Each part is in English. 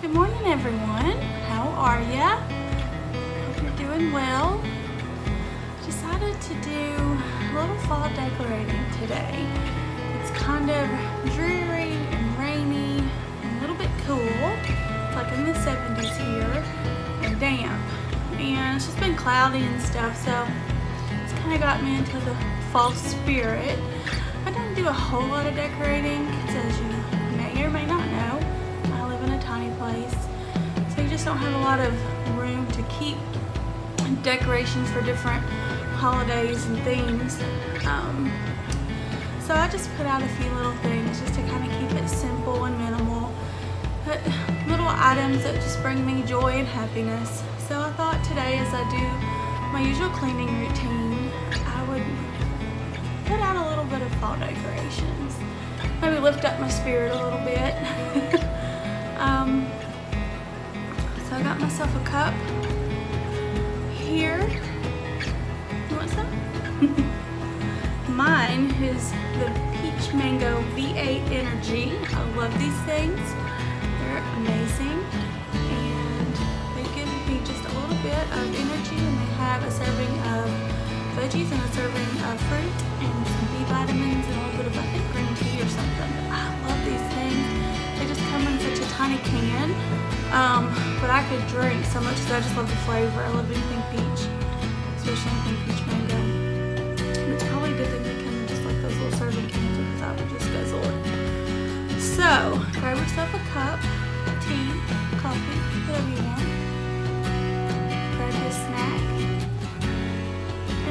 Good morning, everyone. How are ya? Hope you're doing well. Decided to do a little fall decorating today. It's kind of dreary and rainy and a little bit cool. Like in the 70s here and damp. And it's just been cloudy and stuff, so it's kind of got me into the fall spirit. I don't do a whole lot of decorating because as you may or may not just don't have a lot of room to keep decorations for different holidays and themes. Um, so I just put out a few little things just to kind of keep it simple and minimal. But little items that just bring me joy and happiness. So I thought today as I do my usual cleaning routine, I would put out a little bit of fall decorations. Maybe lift up my spirit a little bit. um, so I got myself a cup here. You want some? Mine is the Peach Mango V8 Energy. I love these things. They're amazing. And they give me just a little bit of energy and they have a serving of veggies and a serving of fruit and some B vitamins and a little bit of I think green tea or something. I love these things. They just come in such a tiny can. Um, but I could drink so much because I just love the flavor. I love anything peach, especially anything peach mango. It's probably a good thing they come in just like those little serving cans because I would just guzzle it. So, grab yourself a cup, tea, coffee, whatever you want. Grab you a snack.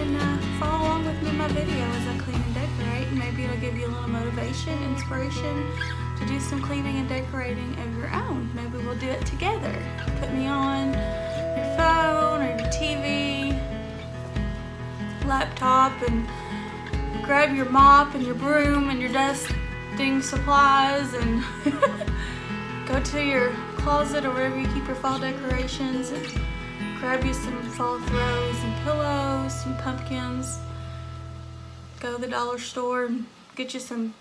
And uh, follow along with me in my video as I clean and decorate. Maybe it'll give you a little motivation, inspiration to do some cleaning and decorating of your own. Maybe we'll do it together. Put me on your phone or your TV, laptop, and grab your mop and your broom and your dusting supplies and go to your closet or wherever you keep your fall decorations and grab you some fall throws and pillows, some pumpkins. Go to the dollar store and get you some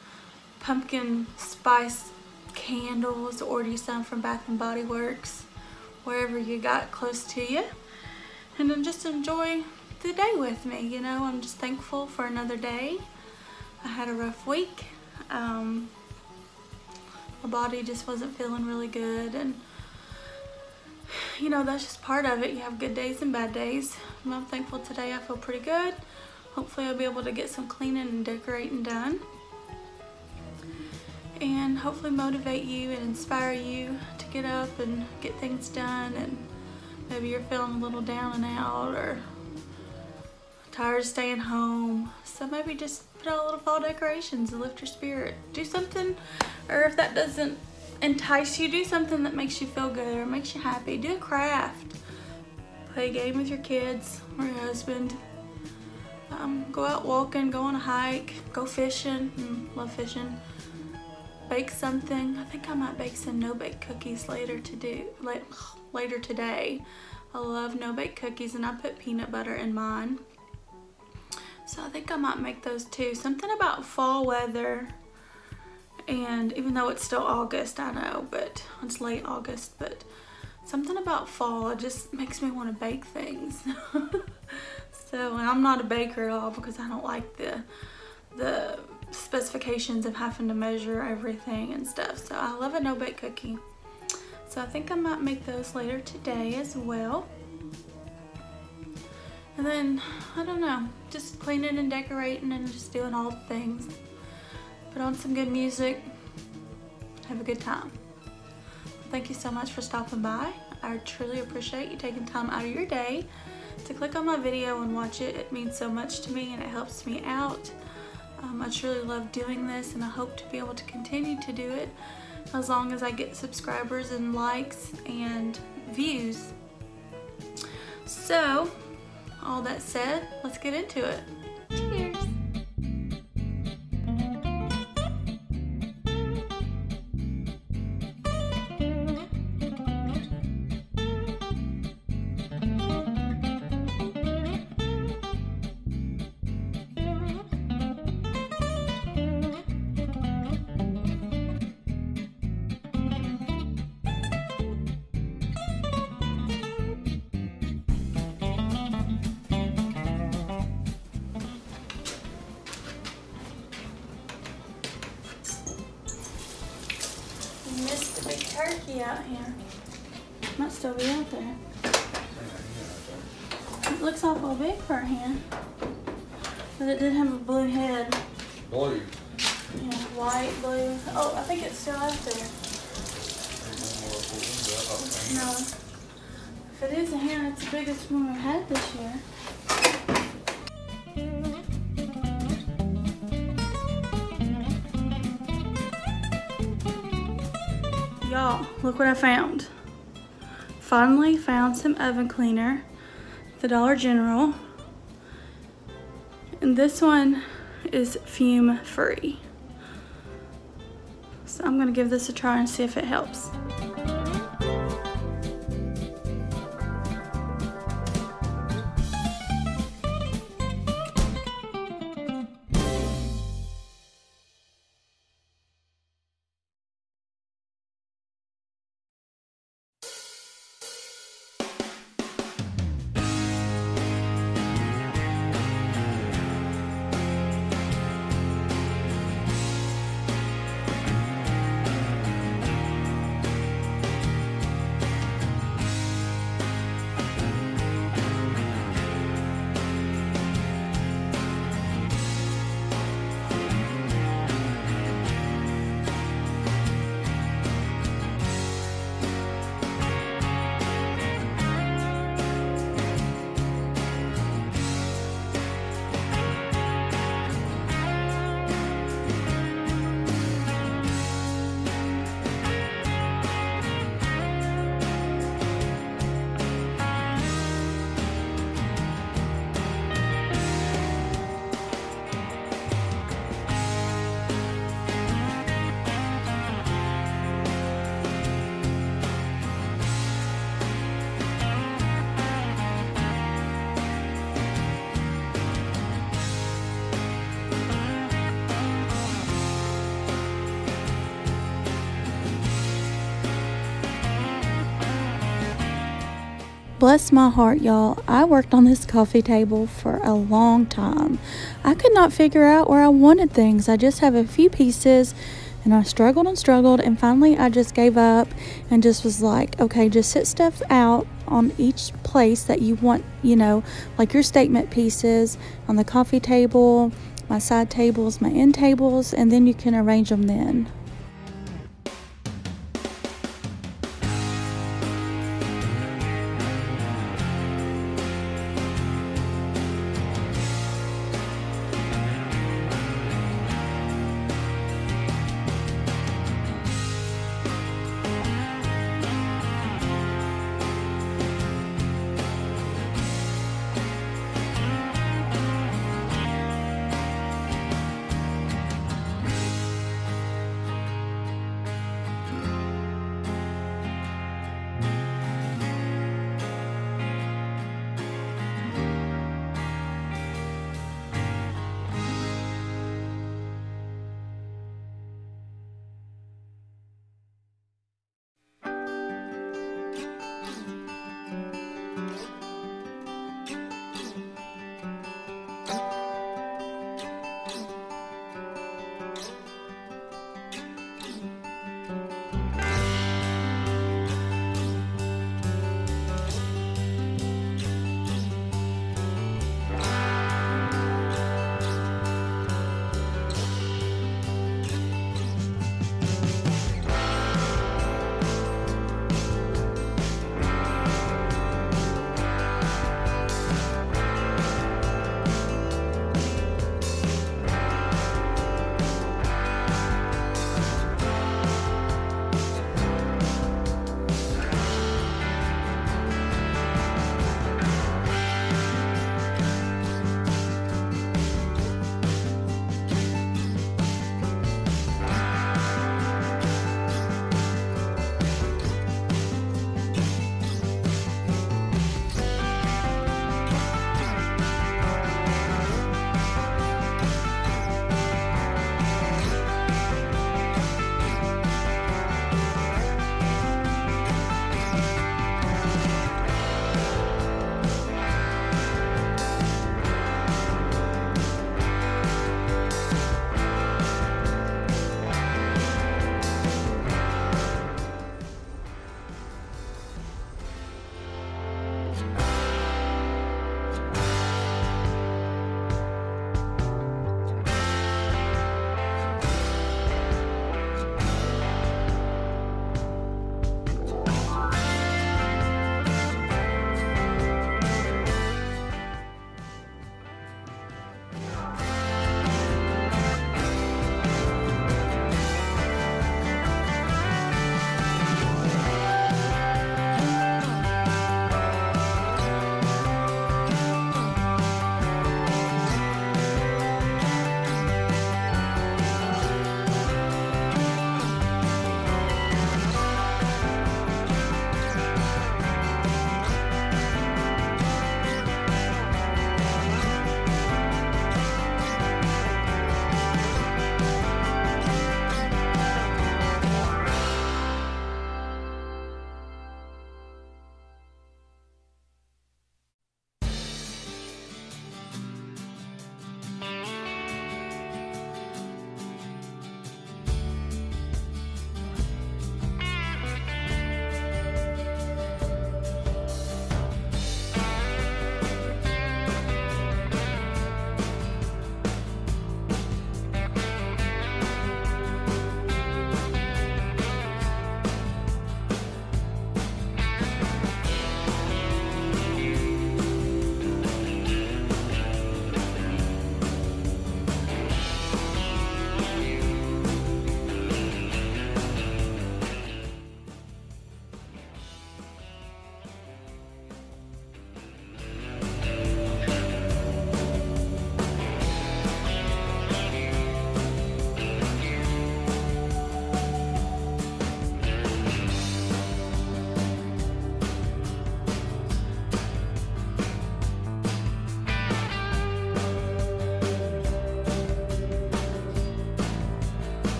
pumpkin spice candles. Order you some from Bath and Body Works, wherever you got close to you. And then just enjoy the day with me. You know, I'm just thankful for another day. I had a rough week. Um, my body just wasn't feeling really good and you know that's just part of it you have good days and bad days i'm thankful today i feel pretty good hopefully i'll be able to get some cleaning and decorating done and hopefully motivate you and inspire you to get up and get things done and maybe you're feeling a little down and out or tired of staying home. So maybe just put out a little fall decorations and lift your spirit. Do something or if that doesn't entice you do something that makes you feel good or makes you happy. Do a craft. Play a game with your kids or your husband. Um, go out walking go on a hike go fishing. Mm, love fishing bake something. I think I might bake some no-bake cookies later to do later today. I love no-bake cookies and I put peanut butter in mine. So I think I might make those too. Something about fall weather and even though it's still August, I know, but it's late August, but something about fall just makes me want to bake things. so, I'm not a baker at all because I don't like the the specifications of having to measure everything and stuff. So I love a no-bake cookie. So I think I might make those later today as well. And then, I don't know, just cleaning and decorating and just doing all the things. Put on some good music, have a good time. Thank you so much for stopping by. I truly appreciate you taking time out of your day to click on my video and watch it. It means so much to me and it helps me out. Um, I truly love doing this and I hope to be able to continue to do it as long as I get subscribers and likes and views. So, all that said, let's get into it. Turkey out here. Might still be out there. It looks awful big for a hen. But it did have a blue head. Blue. Yeah, white, blue. Oh, I think it's still out there. No. If it is a hen, it's the biggest one we've had this year. Look what I found. Finally found some oven cleaner the Dollar General. And this one is fume free. So I'm gonna give this a try and see if it helps. Bless my heart, y'all. I worked on this coffee table for a long time. I could not figure out where I wanted things. I just have a few pieces and I struggled and struggled and finally I just gave up and just was like, okay, just sit stuff out on each place that you want, you know, like your statement pieces on the coffee table, my side tables, my end tables, and then you can arrange them then.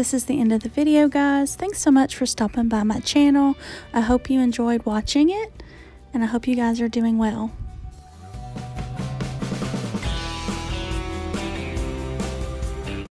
This is the end of the video, guys. Thanks so much for stopping by my channel. I hope you enjoyed watching it, and I hope you guys are doing well.